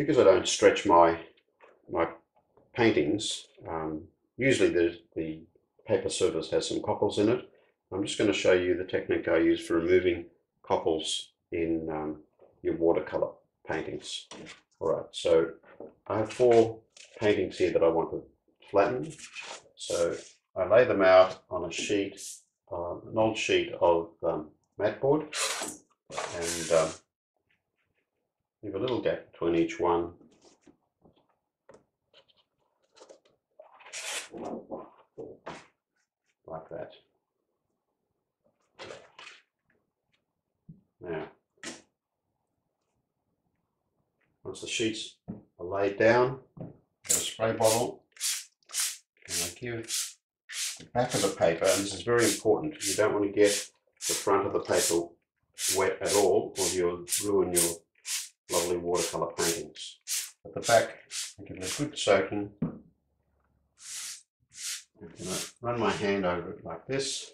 because I don't stretch my my paintings, um, usually the, the paper surface has some cockles in it. I'm just going to show you the technique I use for removing cockles in um, your watercolor paintings. All right, so I have four paintings here that I want to flatten. So I lay them out on a sheet, uh, an old sheet of um, mat board, and um, leave a little gap between each one. Like that. Now, once the sheets are laid down, get a spray bottle and I give the back of the paper, and this is very important, you don't want to get the front of the paper wet at all or you'll ruin your lovely watercolour paintings. At the back, I give it a good soaking. I'm going to run my hand over it like this,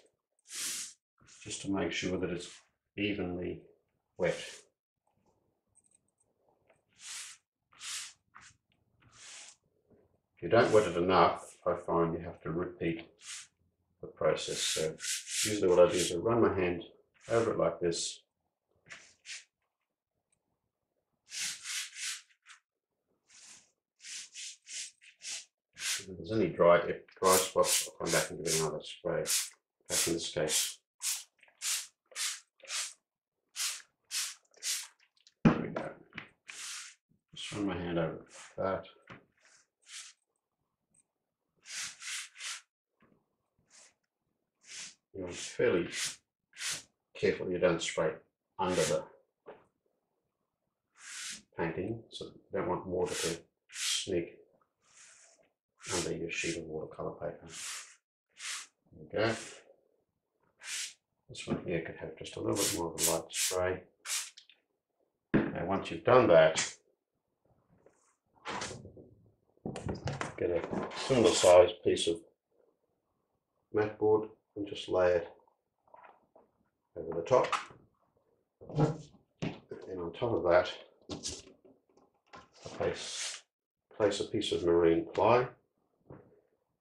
just to make sure that it's evenly wet. If you don't wet it enough, I find you have to repeat the process. So usually what I do is I run my hand over it like this. If there's any dry, dry spots, I'll come back and give it another spray. Back in this case, There we go. Just run my hand over that. You know, fairly careful you don't spray under the painting, so you don't want water to sneak under your sheet of watercolor paper. There we go. This one here could have just a little bit more of a light spray. And once you've done that, get a similar size piece of mat board and just lay it over the top. And on top of that, place, place a piece of marine ply.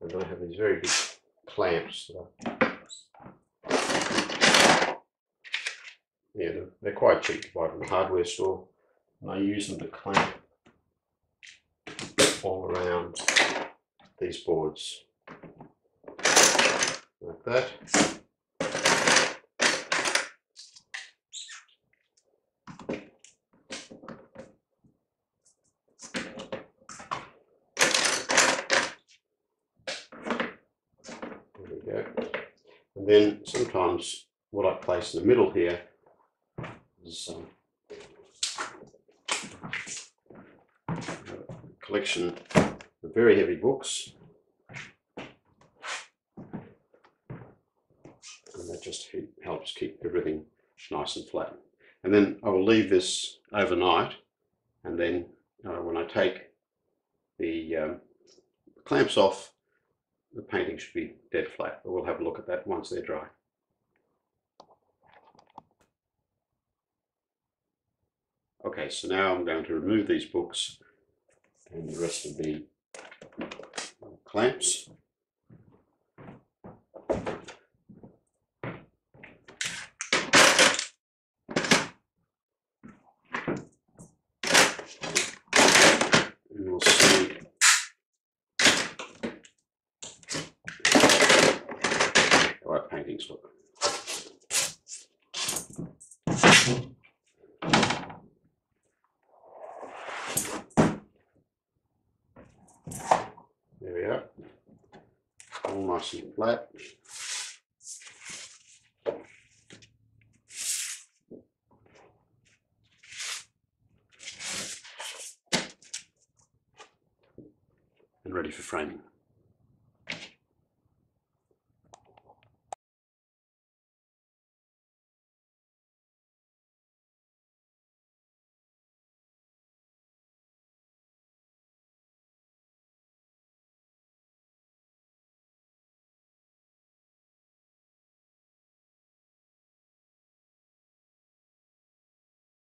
And then I have these very big clamps yeah, they're, they're quite cheap to buy from the hardware store. And I use them to clamp all around these boards. Like that. Go. And then sometimes what I place in the middle here is um, a collection of very heavy books. And that just helps keep everything nice and flat. And then I will leave this overnight. And then uh, when I take the um, clamps off, the painting should be dead flat. But we'll have a look at that once they're dry. Okay, so now I'm going to remove these books and the rest of the clamps. And we'll see paintings look. There we are. All nice and flat. And ready for framing.